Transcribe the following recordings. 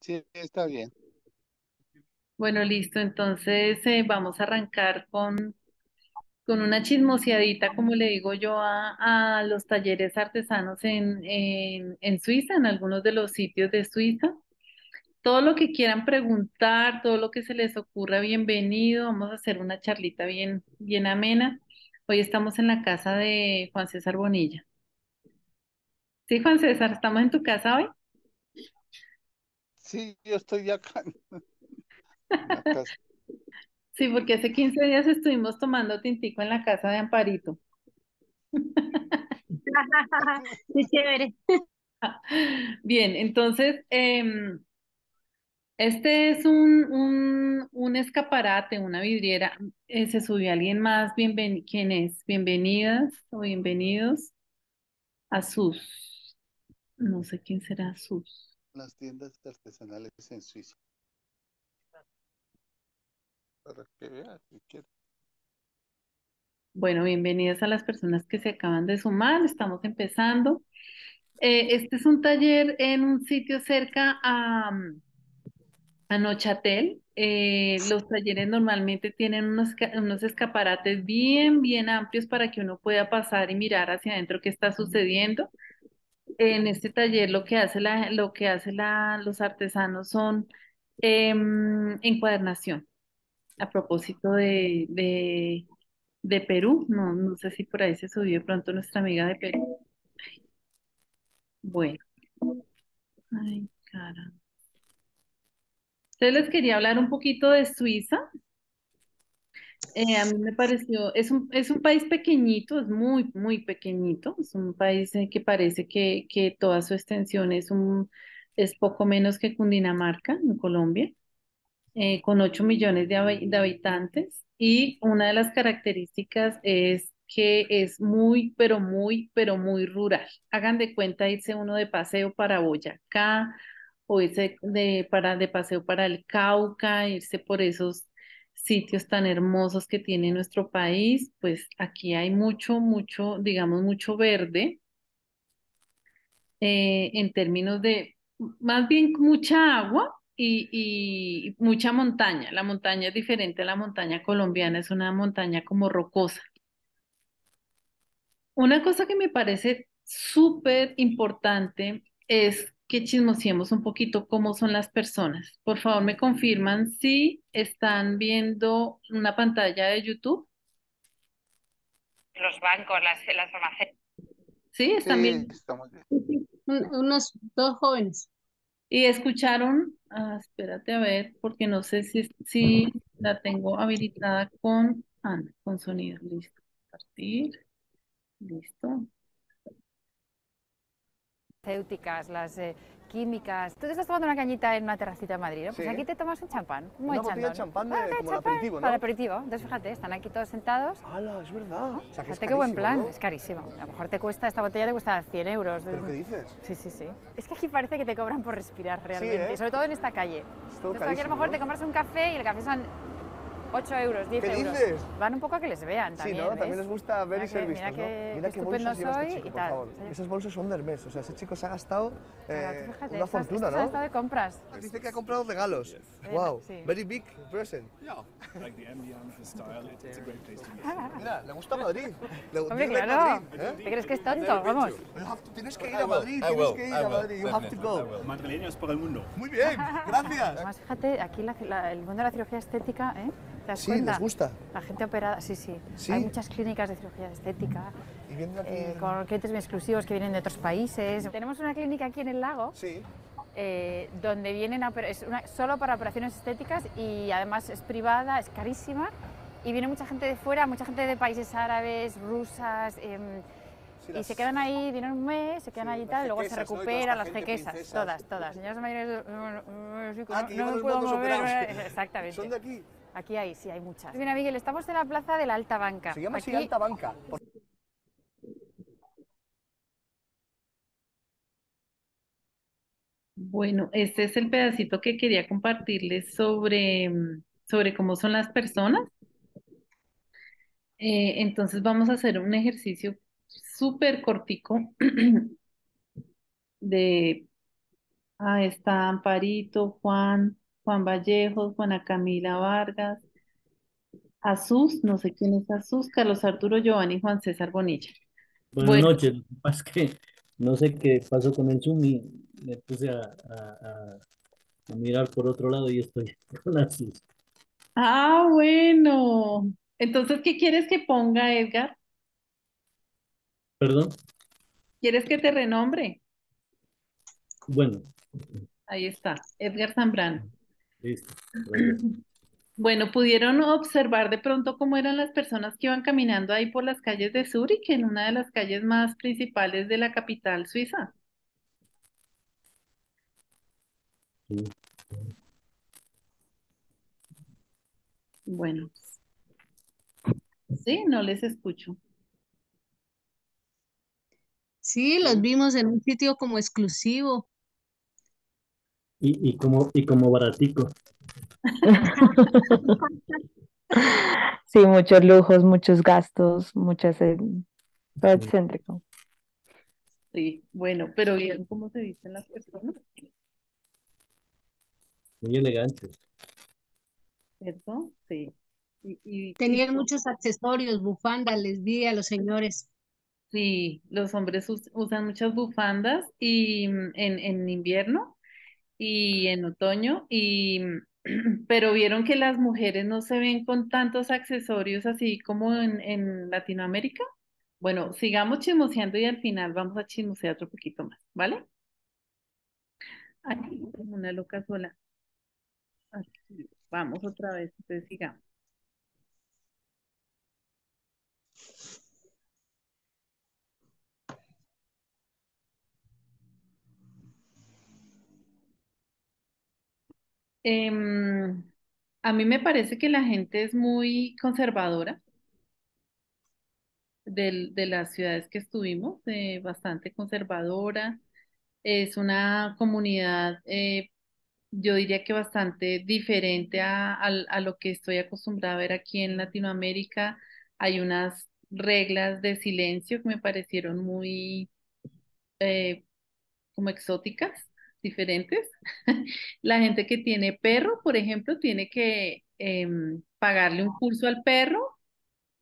Sí, está bien. Bueno, listo. Entonces eh, vamos a arrancar con, con una chismoseadita, como le digo yo, a, a los talleres artesanos en, en, en Suiza, en algunos de los sitios de Suiza. Todo lo que quieran preguntar, todo lo que se les ocurra, bienvenido. Vamos a hacer una charlita bien, bien amena. Hoy estamos en la casa de Juan César Bonilla. Sí, Juan César, ¿estamos en tu casa hoy? Sí, yo estoy acá. Sí, porque hace 15 días estuvimos tomando tintico en la casa de Amparito. Qué chévere. Bien, entonces, em, este es un, un, un escaparate, una vidriera. Eh, se subió alguien más. Bienven ¿Quién es? Bienvenidas o bienvenidos a sus. No sé quién será sus. Las tiendas artesanales en Suiza. Para que vean, si quieren. Bueno, bienvenidas a las personas que se acaban de sumar. Estamos empezando. Eh, este es un taller en un sitio cerca a, a Nochatel. Eh, los talleres normalmente tienen unos, unos escaparates bien, bien amplios para que uno pueda pasar y mirar hacia adentro qué está sucediendo. En este taller lo que hace la, lo que hace la, los artesanos son em, encuadernación. A propósito de, de, de Perú, no, no sé si por ahí se subió pronto nuestra amiga de Perú. Bueno, ay, cara. Entonces les quería hablar un poquito de Suiza. Eh, a mí me pareció, es un, es un país pequeñito, es muy, muy pequeñito. Es un país eh, que parece que, que toda su extensión es un, es poco menos que Cundinamarca, en Colombia, eh, con 8 millones de, de habitantes. Y una de las características es que es muy, pero muy, pero muy rural. Hagan de cuenta irse uno de paseo para Boyacá o irse de, para, de paseo para el Cauca, irse por esos sitios tan hermosos que tiene nuestro país, pues aquí hay mucho, mucho, digamos, mucho verde eh, en términos de, más bien mucha agua y, y mucha montaña. La montaña es diferente a la montaña colombiana, es una montaña como rocosa. Una cosa que me parece súper importante es que chismosiemos un poquito cómo son las personas. Por favor, me confirman si están viendo una pantalla de YouTube. los bancos, las, las farmacéuticas. ¿Sí? ¿Están Sí, viendo? estamos bien. Un- unos dos jóvenes. Y escucharon, ah, espérate a ver, porque no sé si, si la tengo habilitada con, ah, con sonido. Listo. Compartir. Listo. Farmacéuticas, las eh, químicas. Tú te estás tomando una cañita en una terracita de Madrid, ¿no? Pues Sí. aquí te tomas un champán. ¿Cómo Una botella de champán de- Ah, como champán aperitivo, ¿no? Para el aperitivo. Entonces, fíjate, están aquí todos sentados. ¡Hala, es verdad! O sea, que es Fíjate qué buen carísimo, plan. ¿no? Es carísimo. A lo mejor te cuesta, esta botella te cuesta 100 euros. ¿Pero qué dices? Sí, sí, sí. Es que aquí parece que te cobran por respirar realmente. ¿eh? Sobre todo en esta calle. Es todo Entonces, aquí a lo carísimo, mejor ¿no? te compras un café y el café son 8 euros, 10 ¿Qué euros. dices? Van un poco a que les vean Sí, también. ¿no? También ¿ves? les gusta ver Mira y ser que- vistos, mira ¿no? qué- Mira qué estupendo lleva este chico, y por favor. Sí. Esas bolsas son de Hermes, o sea, ese chico se ha gastado Claro, eh, fíjate, una fortuna, ¿no? estado de compras. Dice que ha comprado regalos. Eh, Wow, sí. very big present. Yeah, like the MDM, the style, it's, a great place to meet. Mira, le gusta Madrid. Le Hombre, claro. Madrid, ¿eh? ¿Te crees que es tonto? Vamos. Tienes que ir a Madrid, tienes que ir a Madrid. You have to go. Madrileños por el mundo. Muy bien, gracias. Además, fíjate, aquí el mundo de la cirugía estética, ¿eh? ¿Te das Sí, cuenta? les gusta. La gente operada, sí, sí. ¿Sí? Hay muchas clínicas de cirugía estética Y vienen aquí. eh, con clientes exclusivos que vienen de otros países. Tenemos una clínica aquí en el lago Sí. eh, donde vienen a es una- solo para operaciones estéticas y además es privada, es carísima. Y viene mucha gente de fuera, mucha gente de países árabes, rusas, Sí, y se quedan ahí, vienen un mes, se quedan Sí, ahí y tal, luego se ¿no? Y recuperan, esta las jequesas, princesas. todas, todas. Señoras mayores, no, no, no, Ah, no- no me puedo mover, exactamente. Son de aquí. Aquí hay, sí, hay muchas. Mira, Miguel, estamos en la plaza de la Alta Banca. Se llama así Aquí- Alta Banca. Por- Bueno, este es el pedacito que quería compartirles sobre, sobre cómo son las personas. Eh, entonces vamos a hacer un ejercicio súper cortico de Ah, está Amparito, Juan, Juan Vallejos, Juana Camila Vargas, Azus, no sé quién es Azus, Carlos Arturo Giovanni, Juan César Bonilla. Buenas Bueno, noches. Que no sé qué pasó con el Zoom y me puse a, a- a- a mirar por otro lado y estoy con sus. ah, bueno. Entonces, ¿qué quieres que ponga, Edgar? Perdón. ¿Quieres que te renombre? Bueno, Ahí está, Edgar Zambrano. Listo. Bueno, ¿pudieron observar de pronto cómo eran las personas que iban caminando ahí por las calles de Zúrich, en una de las calles más principales de la capital suiza? sí. Bueno, sí, no les escucho. Sí, los vimos en un sitio como exclusivo. Y, y como, y como baratico. Sí, muchos lujos, muchos gastos, muchas, eh, todo Sí. excéntrico. Sí, bueno, pero ¿vieron cómo se visten las personas? Muy elegante. ¿Cierto? Sí. Y, y, y Tenían muchos accesorios, bufandas, les vi a los señores. sí, los hombres us- usan muchas bufandas y mm, en, en invierno y en otoño, y, pero vieron que las mujeres no se ven con tantos accesorios así como en, en Latinoamérica. Bueno, sigamos chismoseando y al final vamos a chismosear otro poquito más, ¿vale? Aquí, como una loca sola. Aquí, vamos otra vez, entonces sigamos. Em, a mí me parece que la gente es muy conservadora de las ciudades que estuvimos, eh, bastante conservadora. Es una comunidad, eh, yo diría que bastante diferente a lo que estoy acostumbrada a ver aquí en Latinoamérica. Hay unas reglas de silencio que me parecieron muy eh, como exóticas, diferentes. La gente que tiene perro, por ejemplo, tiene que em, pagarle un curso al perro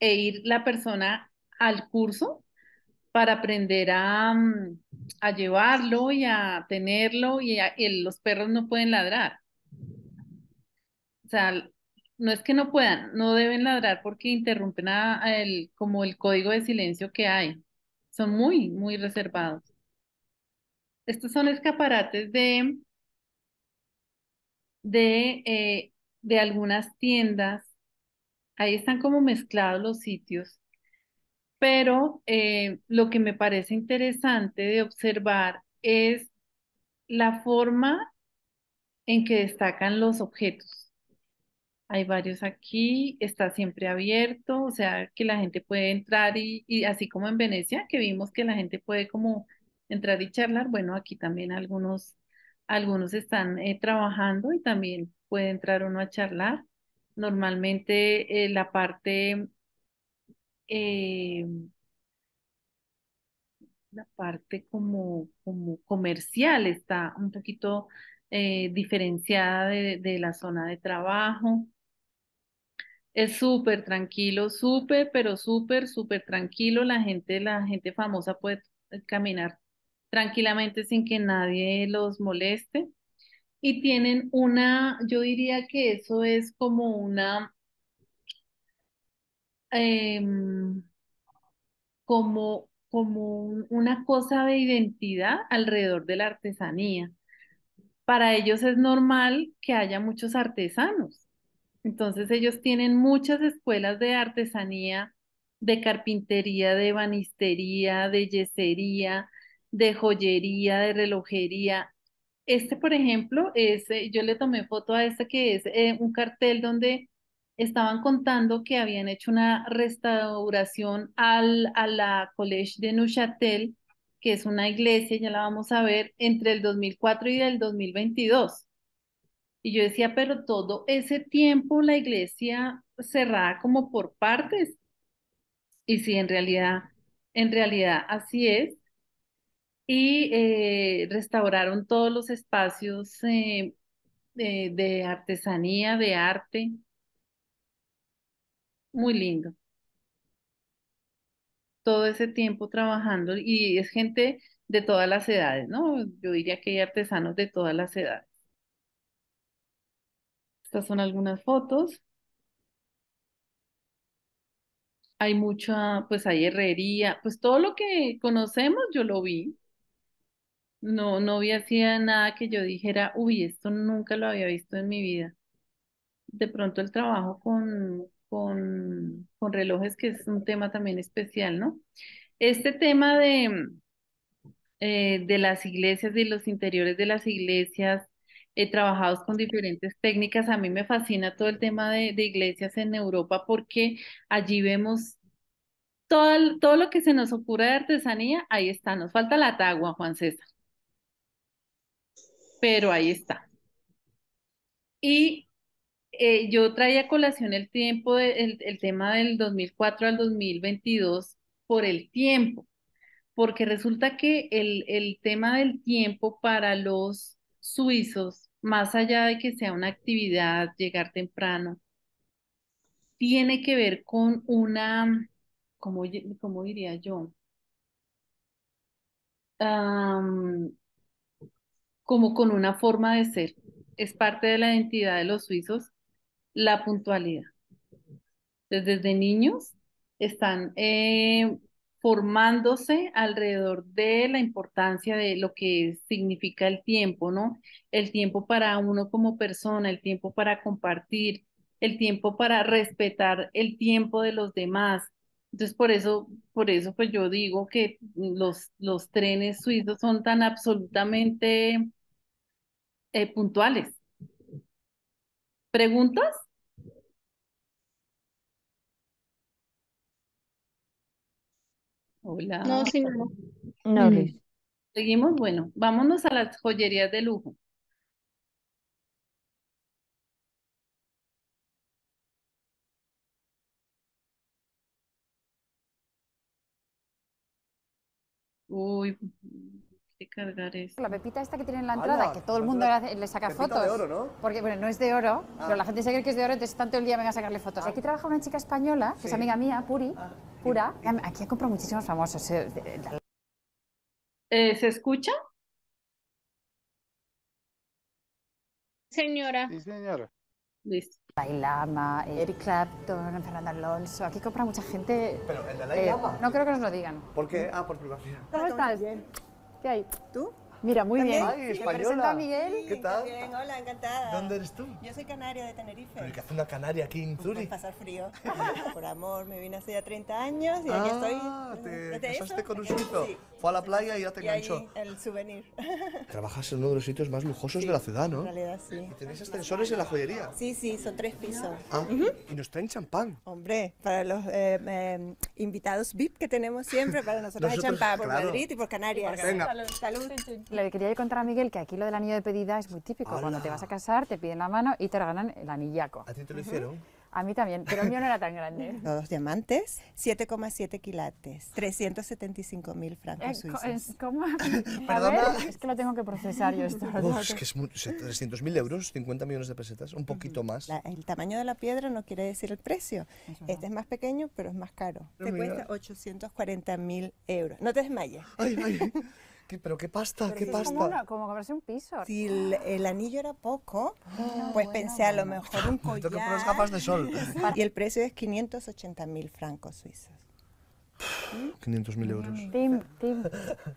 e ir la persona al curso para aprender a, mm, llevarlo y a tenerlo y, y los perros no pueden ladrar. O sea, no es que no puedan, no deben ladrar porque interrumpen a el, como el código de silencio que hay. Son muy, muy reservados. Estos son escaparates de, de, eh, de algunas tiendas. Ahí están como mezclados los sitios. Pero eh, lo que me parece interesante de observar es la forma en que destacan los objetos. Hay varios aquí, está siempre abierto, o sea que la gente puede entrar y, y así como en Venecia, que vimos que la gente puede como entrar y charlar, bueno, aquí también algunos, algunos están eh, trabajando y también puede entrar uno a charlar. Normalmente eh, la parte eh, la parte como, como comercial está un poquito diferenciada de, de la zona de trabajo. Es súper tranquilo, súper, pero súper, súper tranquilo. La gente, la gente famosa puede caminar tranquilamente sin que nadie los moleste. Y tienen una, yo diría que eso es como una, em, como, como un- una cosa de identidad alrededor de la artesanía. Para ellos es normal que haya muchos artesanos. Entonces ellos tienen muchas escuelas de artesanía, de carpintería, de ebanistería, de yesería, de joyería, de relojería. Este, por ejemplo, es, yo le tomé foto a este que es eh, un cartel donde estaban contando que habían hecho una restauración al, a la Collège de Neuchâtel, que es una iglesia, ya la vamos a ver, entre el 2004 y el 2022. Y yo decía, pero todo ese tiempo la iglesia cerrada como por partes. Y sí, en realidad, en realidad así es. Y eh, restauraron todos los espacios eh, de, de artesanía, de arte. Muy lindo. Todo ese tiempo trabajando y es gente de todas las edades, ¿no? Yo diría que hay artesanos de todas las edades. Estas son algunas fotos. Hay mucha, pues hay herrería, pues todo lo que conocemos yo lo vi. No, no vi hacía nada que yo dijera, uy, esto nunca lo había visto en mi vida. De pronto el trabajo con, con, con relojes, que es un tema también especial, ¿no? Este tema de, eh, de las iglesias, de los interiores de las iglesias, eh, trabajados con diferentes técnicas, a mí me fascina todo el tema de, de iglesias en Europa porque allí vemos todo, todo lo que se nos ocurre de artesanía, ahí está. Nos falta la tagua, Juan César, pero ahí está. Y eh, yo traía colación el tiempo, el, tema del 2004 al 2022 por el tiempo, porque resulta que el, el tema del tiempo para los suizos, más allá de que sea una actividad, llegar temprano, tiene que ver con una, ¿cómo, cómo diría yo? Como con una forma de ser. Es parte de la identidad de los suizos la puntualidad. Desde, desde niños están eh, formándose alrededor de la importancia de lo que significa el tiempo, ¿no? El tiempo para uno como persona, el tiempo para compartir, el tiempo para respetar el tiempo de los demás. Entonces, por eso, por eso, pues yo digo que los, los trenes suizos son tan absolutamente eh, puntuales. ¿Preguntas? Hola. No. Luis. Seguimos, bueno, vámonos a las joyerías de lujo. Uy, cargar esto. La pepita esta que tiene en la entrada, que todo el mundo le, hace- le saca Pepita fotos. de oro, ¿no? Porque, bueno, no es de oro, Ah. pero la gente se cree que es de oro, entonces tanto el día venga a sacarle fotos. Aquí trabaja una chica española, que es amiga mía, Puri, Pura. Aquí ha comprado muchísimos famosos. eh, de- de- de- Eh, ¿se escucha? Señora. Sí, señora. Listo. Dalai Lama, Eric Clapton, Fernando Alonso. Aquí compra mucha gente. Pero el Dalai eh, Lama. no creo que nos lo digan. ¿Por qué? Ah, por privacidad. ¿Cómo estás? ¿Qué hay? ¿Tú? Mira, muy bien. Ay, Te española. a Miguel. ¿Qué tal? Bien, hola, encantada. ¿Dónde eres tú? Yo soy canaria de Tenerife. Pero que hace una canaria aquí en Zurich. pasar frío. Por amor, me vine hace ya 30 años y aquí Ah, estoy. te ¿Desde casaste con un suizo. sí. Fue a la playa y ya te enganchó. el souvenir. Trabajas en uno de los sitios más lujosos de la ciudad, ¿no? En realidad sí. Y tenéis ascensores en la joyería. Sí, sí, son tres pisos. Ah, y nos traen champán. Hombre, para los eh, eh, invitados VIP que tenemos siempre, para nosotros, hay champán por. Madrid y por Canarias. Venga. Salud. Le quería contar a Miguel que aquí lo del anillo de pedida es muy típico. Cuando ¡Hala! te vas a casar, te piden la mano y te regalan el anillaco. ¿A ti te lo hicieron? A mí también, pero el mío no era tan grande. Los diamantes, 7,7 quilates, 375 mil Eh, francos co- suizos. es- ¿Cómo? A Perdona. ver, es que lo tengo que procesar yo esto. Uf, es que- es muy, 300.000 euros, 50 millones de pesetas, un poquito más. La- el tamaño de la piedra no quiere decir el precio. Este es más pequeño, pero es más caro. Pero Te mira. cuesta 840 mil euros. No te desmayes. Ay, ay. ¿Qué- pero qué pasta, qué Es como, pasta. una- como comprarse un piso. Si el, el anillo era poco, pues pensé a lo mejor un Tengo que poner unas collar. gafas de sol. Y el precio es 580 mil francos suizos. 500.000 euros. Tim, Tim.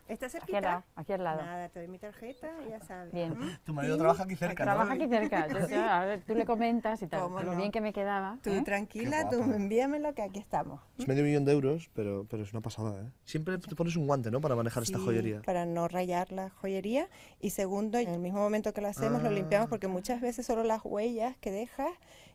¿Estás Aquí al lado, cerquita? aquí al lado. Nada, te doy mi tarjeta y ya sabes. Bien. Tu marido trabaja aquí cerca, ¿no? Trabaja aquí cerca. Entonces, a ver, tú le comentas y tal. ¿Cómo Lo no? bien que me quedaba. Tú ¿eh? tranquila, tú envíamelo que aquí estamos. Es medio millón de euros, pero, pero es una pasada, ¿eh? Siempre te pones un guante, ¿no? Para manejar esta Sí, joyería. Para no rayar la joyería. Y segundo, en el mismo momento que lo hacemos, lo Ah. limpiamos porque muchas veces solo las huellas que dejas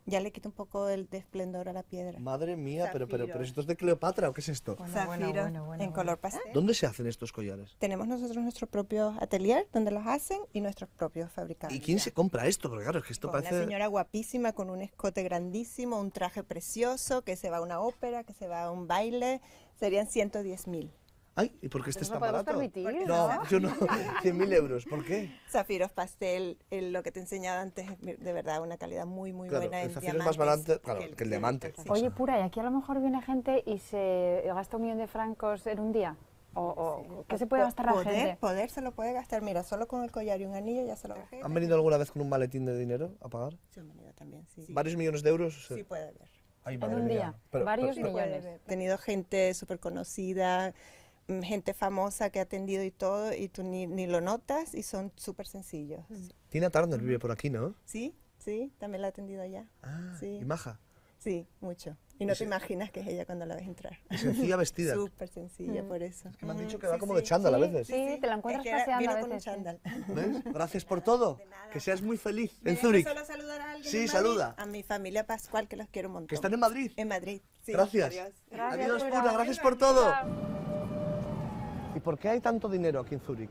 ya le quita un poco el de esplendor a la piedra. Madre mía, pero, pero, pero. ¿esto es de Cleopatra o qué es esto? Zafiro en color pastel. ¿Dónde se hacen estos collares? Tenemos nosotros nuestro propio atelier donde los hacen y nuestros propios fabricantes. ¿Y quién se compra esto? Porque claro, es que esto Una parece... señora guapísima con un escote grandísimo, un traje precioso, que se va a una ópera, que se va a un baile, serían 110 mil. Ay, ¿y por qué este Pues está no podemos barato? permitir, No, ¿no? yo no. 100.000 euros, ¿por qué? Zafiros pastel, el- lo que te he enseñado antes, es de verdad una calidad muy, muy Claro, buena el en zafiro es más barato, claro, que el diamante. Oye, pura, ¿y aquí a lo mejor viene gente y se gasta un millón de francos en un día? ¿O, o qué se puede gastar la poder, gente? Poder se lo puede gastar, mira, solo con el collar y un anillo ya se lo ¿Han venido alguna vez con un maletín de dinero a pagar? Sí, han venido también, sí. ¿Varios millones de euros? Sí, puede haber. Ay, En un mía. día, Pero- varios pero- millones. He tenido gente súper conocida, gente famosa que ha atendido y todo, y tú ni, ni lo notas y son súper sencillos. Tina Turner vive por aquí, ¿no? Sí, sí, también la he atendido allá. Ah, sí. y maja. Sí, mucho. Y no Y te se- imaginas que es ella cuando la ves entrar. Y sencilla vestida. Súper sencilla, Mm. por eso. que me han dicho que va sí, como sí. de chándal a veces. Sí, te la encuentras Es que paseando vino a con un veces. chándal. ¿Ves? Gracias por todo. Que seas muy feliz. ¿Me En Zúrich. solo saludar a alguien Sí, saluda. A mi familia Pascual, que los quiero un montón. ¿Que están en Madrid? En Madrid. sí. Gracias. Adiós. Adiós, Pura, gracias por todo. ¿Y por qué hay tanto dinero aquí en Zúrich?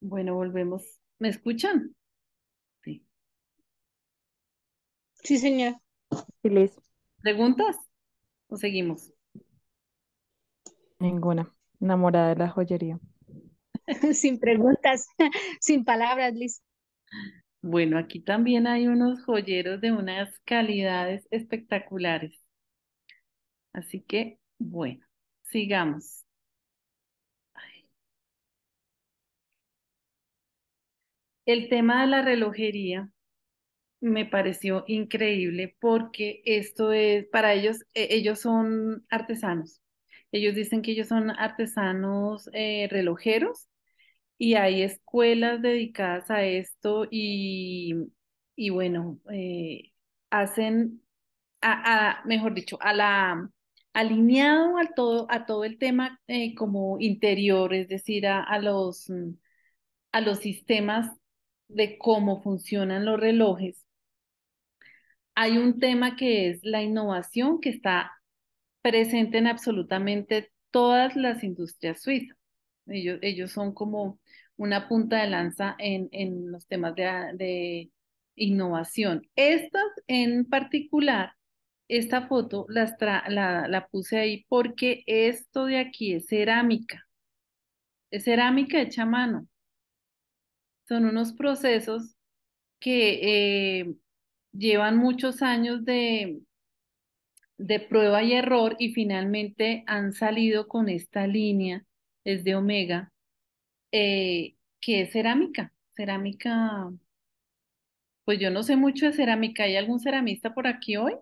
Bueno, volvemos. ¿Me escuchan? Sí. Sí, señor. Sí, Liz. ¿Preguntas? ¿O seguimos? Ninguna. Enamorada de la joyería. Sin preguntas, sin palabras, Liz. Bueno, aquí también hay unos joyeros de unas calidades espectaculares. Así que, bueno, sigamos. El tema de la relojería me pareció increíble porque esto es, para ellos, e- ellos son artesanos. Ellos dicen que ellos son artesanos eh, relojeros y hay escuelas dedicadas a esto y, y bueno, eh, hacen, a, a- mejor dicho, a la, alineado al todo, a todo el tema eh, como interior, es decir, a, a los, mm, a los sistemas de cómo funcionan los relojes. Hay un tema que es la innovación que está presente en absolutamente todas las industrias suizas. Ellos, ellos son como una punta de lanza en, en los temas de, de innovación. Estas en particular, esta foto las tra- la, la puse ahí porque esto de aquí es cerámica. Es cerámica hecha a mano. Son unos procesos que eh, llevan muchos años de, de prueba y error y finalmente han salido con esta línea, es de Omega, eh, que es cerámica. Cerámica, pues yo no sé mucho de cerámica. ¿Hay algún ceramista por aquí hoy?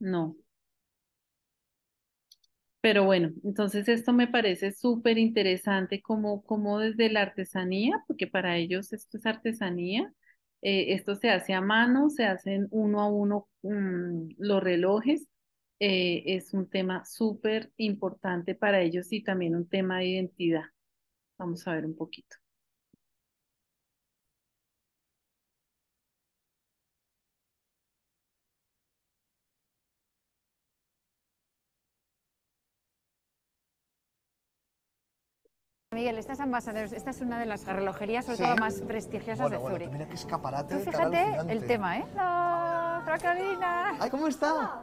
No. Pero bueno, entonces esto me parece súper interesante como, como desde la artesanía, porque para ellos esto es artesanía. eh, esto se hace a mano, se hacen uno a uno mm, los relojes. Eh, es un tema súper importante para ellos y también un tema de identidad. Vamos a ver un poquito. Miguel, estas ambasadores, esta es una de las relojerías, sobre Sí. todo más prestigiosas Bueno, de bueno, Zúrich. mira qué escaparate Tú fíjate el tema, ¿eh? ¡No! ¡Francolina! Ay, ¿cómo está?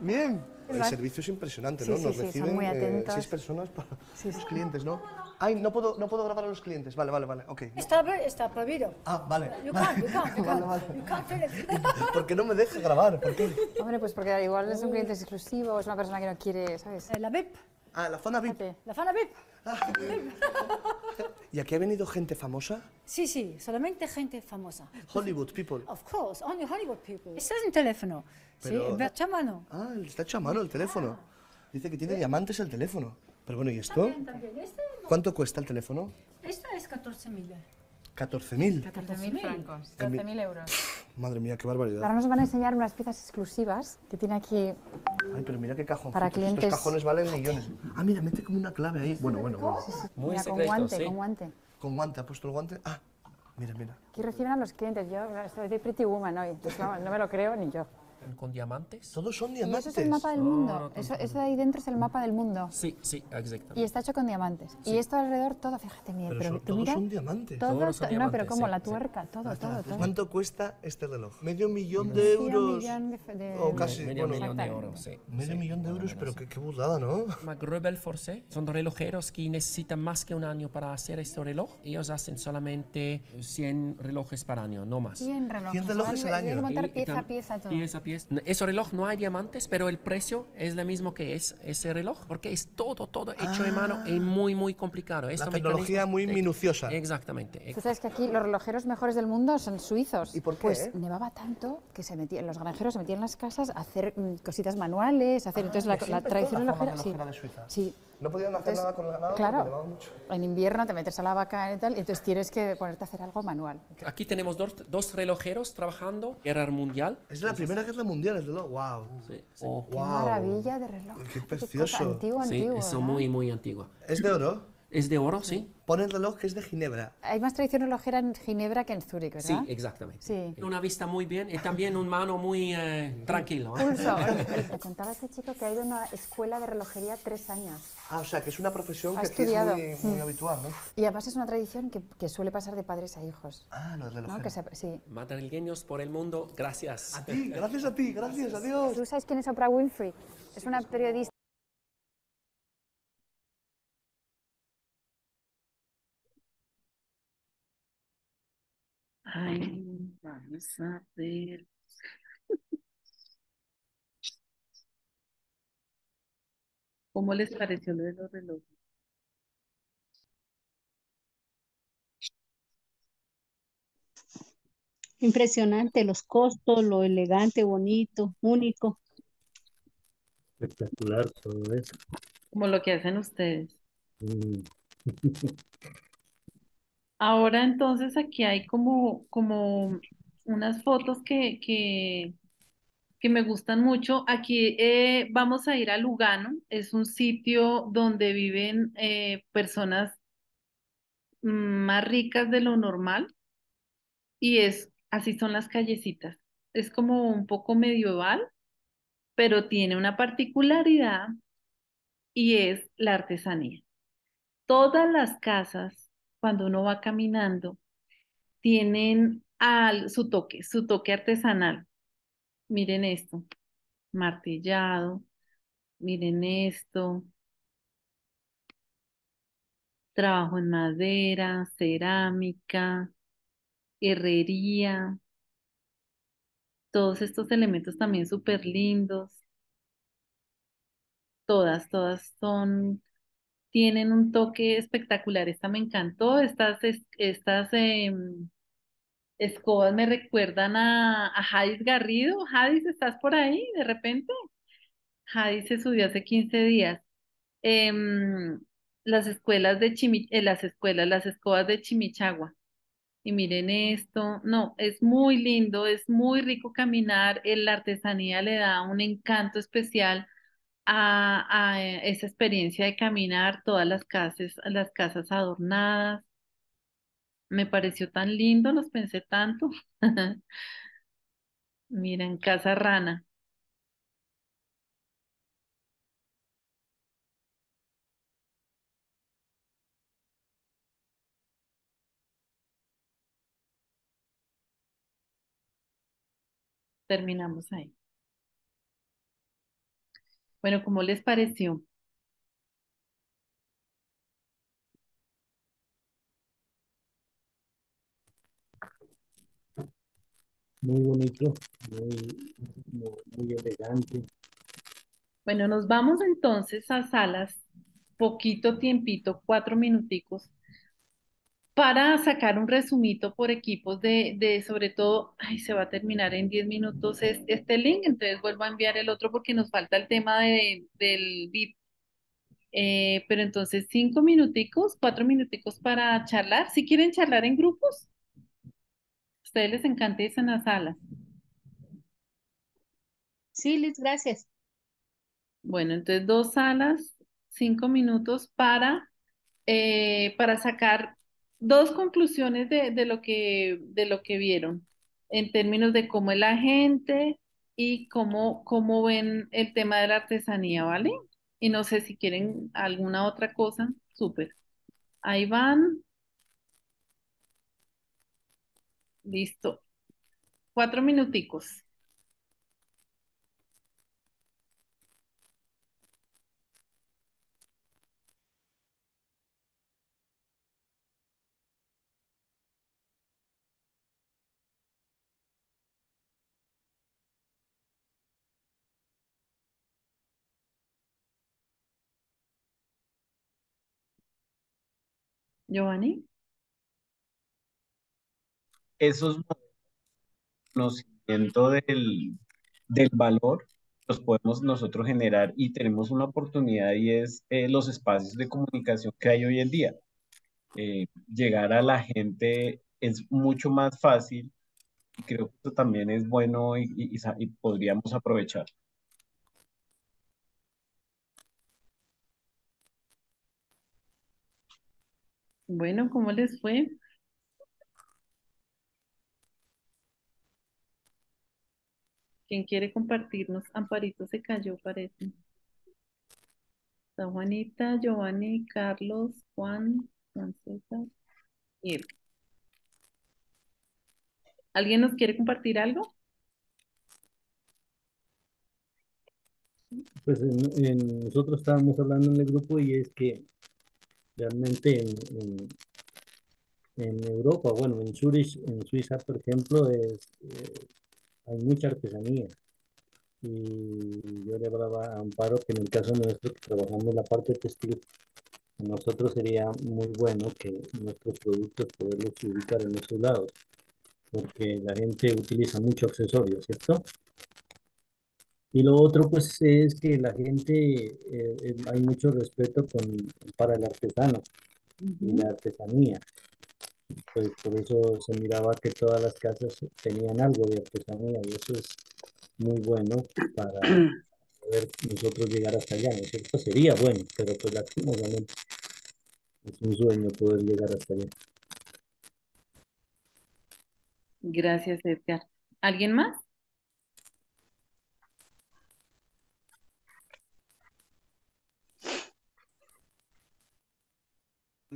Bien. El servicio es impresionante, Sí, ¿no? sí, Nos sí, son reciben muy eh, seis personas para Sí, los clientes, ¿no? Ay, no puedo, no puedo grabar a los clientes. Vale, vale, vale. Ok. Está, está prohibido. Ah, vale. You vale. can't, you can't, you Vale, can't. vale. You can't. ¿Por qué no me deja grabar? ¿Por qué? Hombre, pues porque igual es un cliente exclusivo, es una persona que no quiere, ¿sabes? La VIP. Ah, la zona VIP. La Fana VIP. ¿Y aquí ha venido gente famosa? Sí, sí, solamente gente famosa. Hollywood people. Of course, only Hollywood people. Este es un teléfono. Pero- Sí, hecho a mano. Ah, está hecho a mano el teléfono. Dice que tiene diamantes el teléfono. Pero bueno, ¿y esto? También, también. Este, ¿Cuánto cuesta el teléfono? esta es 14.000. 14.000. 14.000 francos, En mi- 14.000 euros. Madre mía, qué barbaridad. Ahora nos van a enseñar unas piezas exclusivas que tiene aquí. Ay, pero mira qué cajón. Para clientes- Estos cajones valen millones. Ah, mira, mete como una clave ahí. Bueno, bueno, bueno. mira, con guante, con guante. Con guante, ha puesto el guante. Ah, mira, mira. Aquí reciben a los clientes. Yo estoy de Pretty Woman hoy. pues vamos, no me lo creo ni yo. Con diamantes. Todos son Y eso diamantes. es el mapa del No, mundo. no, eso, no, eso de ahí dentro es el mapa del mundo. Sí, sí, exactamente. Y está hecho con diamantes. Y Sí. esto alrededor todo, fíjate, mira, Pero pero, son- tú todos mira, son diamantes. todo Todos son esto- no, pero diamantes, como sí, la sí. tuerca, todo, todo, todo. ¿Cuánto cuesta este reloj? ¿Medio millón Sí, de euros? millón de, de- O casi, Medio bueno, millón de euros, sí. Medio sí, millón de euros, menos, pero sí. qué, qué burrada, ¿no? McGrebel Force son relojeros que necesitan más que un año para hacer este reloj. Ellos hacen solamente 100 relojes para año, no más. 100 relojes. 100 relojes al Hay que año. montar Y- y pieza a pieza todo. Pieza a pieza. Ese reloj no hay diamantes, pero el precio es lo mismo que es ese reloj, porque es todo, todo hecho de mano y muy, muy complicado. La Estos tecnología muy eh, minuciosa. Exactamente. Tú sabes que aquí los relojeros mejores del mundo son suizos. ¿Y por qué? Pues nevaba tanto que se metían, los granjeros se metían en las casas a hacer mm, cositas manuales, a hacer. entonces la, Ah, que la tradición la forma relojera. Sí, de Suiza. sí. No podían hacer Entonces, nada con el ganado claro. porque nevaba mucho. En invierno te metes a la vaca y tal, y entonces tienes que ponerte a hacer algo manual. Aquí tenemos dos, dos relojeros trabajando, guerra mundial. Es de la Primera Guerra Mundial, es de lo. ¡Wow! Sí, sí. Qué Wow. maravilla de reloj. Qué precioso. Antiguo, Sí, antiguo. eso ¿verdad? muy, muy antiguo. ¿Es de oro? Es de oro, sí. Pone el reloj que es de Ginebra. Hay más tradición relojera en Ginebra que en Zúrich, Sí, ¿verdad? exactamente. Sí. Una vista muy bien y también un mano muy eh, tranquilo. ¿eh? Pulso. Oye, Me contaba este chico que ha ido a una escuela de relojería tres años. Ah, o sea, que es una profesión Ha que aquí es muy, muy Mm. habitual, ¿no? Y además es una tradición que, que suele pasar de padres a hijos. Ah, los ¿no? relojeros. Que se- sí. Madrileños por el mundo, gracias. A ti, gracias a ti, gracias, adiós. ¿Tú sabes quién es Oprah Winfrey? Es una periodista. Ay, vamos a ver. ¿Cómo les pareció lo de los relojes? Impresionante, los costos, lo elegante, bonito, único. Espectacular todo eso. Como lo que hacen ustedes. Mm. Ahora entonces aquí hay como, como unas fotos que, que, que me gustan mucho. Aquí eh, vamos a ir a Lugano, es un sitio donde viven eh, personas más ricas de lo normal y es así son las callecitas. Es como un poco medieval, pero tiene una particularidad y es la artesanía. Todas las casas, cuando uno va caminando, tienen al, su toque, su toque artesanal. Miren esto, martillado, miren esto, trabajo en madera, cerámica, herrería, todos estos elementos también súper lindos. Todas, todas son, tienen un toque espectacular. Esta me encantó, estas, es- estas em, escobas me recuerdan a, a Jadis Garrido. Jadis, ¿estás por ahí de repente? Jadis se subió hace 15 días. Em, las escuelas de Chimi, eh, las escuelas, las escobas de Chimichagua. Y miren esto, no, es muy lindo, es muy rico caminar, la artesanía le da un encanto especial a, a, eh, esa experiencia de caminar, todas las casas, las casas adornadas. Me pareció tan lindo, los pensé tanto. Miren, Casa Rana. Terminamos ahí. Bueno, ¿cómo les pareció? Muy bonito, muy, muy, elegante. Bueno, nos vamos entonces a salas, poquito tiempito, cuatro minuticos, para sacar un resumito por equipos de, de sobre todo, ay, se va a terminar en 10 minutos es- este link, entonces vuelvo a enviar el otro porque nos falta el tema de, del VIP. Eh, pero entonces cinco minuticos, cuatro minuticos para charlar. Si quieren charlar en grupos, a ustedes les encanta irse en las salas. Sí, Liz, gracias. Bueno, entonces dos salas, cinco minutos para, eh, para sacar dos conclusiones de, de lo que, de lo que vieron en términos de cómo es la gente, y cómo, cómo ven el tema de la artesanía, ¿vale? Y no sé si quieren alguna otra cosa, súper. Ahí van. Listo. Cuatro minuticos. Giovanni. Esos conocimiento del, del valor los podemos nosotros generar y tenemos una oportunidad y es eh, los espacios de comunicación que hay hoy en día. Eh, llegar a la gente es mucho más fácil y creo que eso también es bueno y, y podríamos aprovechar. Bueno, ¿cómo les fue? ¿Quién quiere compartirnos? Amparito se cayó, parece. Está Juanita, Giovanni, Carlos, Juan, César y. ¿Alguien nos quiere compartir algo? Pues en- nosotros estábamos hablando en el grupo y es que realmente en, en- Europa, bueno, en Zurich, en Suiza, por ejemplo, es, eh, hay mucha artesanía. Y yo le hablaba a Amparo que en el caso nuestro, que trabajamos la parte textil, nosotros sería muy bueno que nuestros productos poderlos ubicar en esos lados, porque la gente utiliza mucho accesorio, ¿cierto? Y lo otro, pues, es que la gente, eh, eh, hay mucho respeto con, para el artesano y la artesanía. Pues por eso se miraba que todas las casas tenían algo de artesanía y eso es muy bueno para poder nosotros llegar hasta allá, ¿no es cierto? Sería bueno, pero pues lastimosamente es un sueño poder llegar hasta allá. Gracias, Edgar. ¿Alguien más?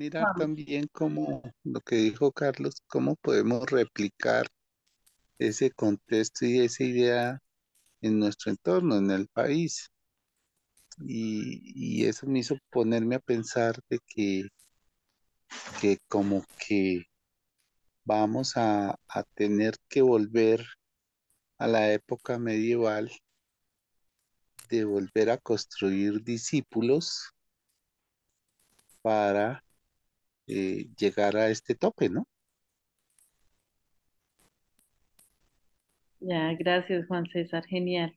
Mirar también cómo, lo que dijo Carlos, cómo podemos replicar ese contexto y esa idea en nuestro entorno, en el país. Y, y eso me hizo ponerme a pensar de que, que como que vamos a, a tener que volver a la época medieval, de volver a construir discípulos para eh, llegar a este tope, ¿no? Ya, gracias, Juan César. Genial.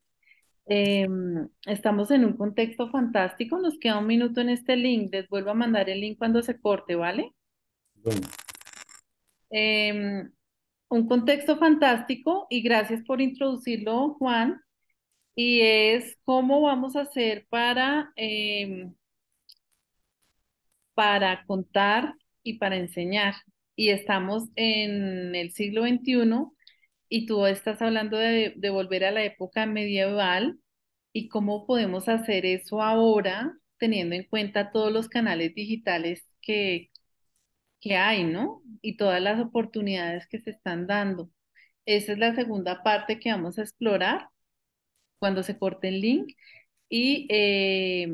Em, estamos en un contexto fantástico. Nos queda un minuto en este link. Les vuelvo a mandar el link cuando se corte, ¿vale? Bueno, Em, un contexto fantástico y gracias por introducirlo, Juan. Y es cómo vamos a hacer para, em, para contar y para enseñar. Y estamos en el siglo XXI y tú estás hablando de, de volver a la época medieval y cómo podemos hacer eso ahora, teniendo en cuenta todos los canales digitales que, que hay, ¿no? Y todas las oportunidades que se están dando. Esa es la segunda parte que vamos a explorar cuando se corte el link. Y, eh,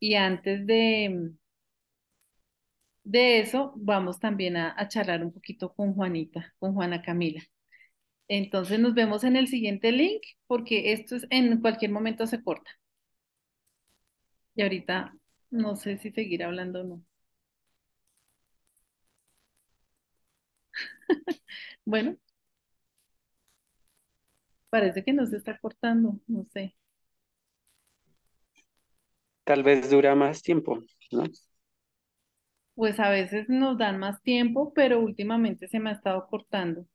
y antes de, de eso, vamos también a, charlar un poquito con Juanita, con Juana Camila. Entonces nos vemos en el siguiente link porque esto es, en cualquier momento se corta. Y ahorita no sé si seguir hablando o no. Bueno, parece que no se está cortando, no sé. Tal vez dura más tiempo, ¿no? Pues a veces nos dan más tiempo, pero últimamente se me ha estado cortando.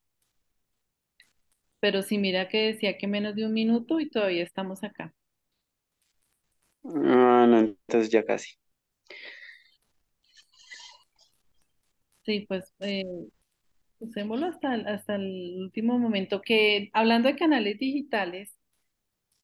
Pero sí, mira que decía que menos de un minuto y todavía estamos acá. Ah, no, entonces ya casi. Sí, pues eh, usémoslo hasta hasta el último momento. Que hablando de canales digitales,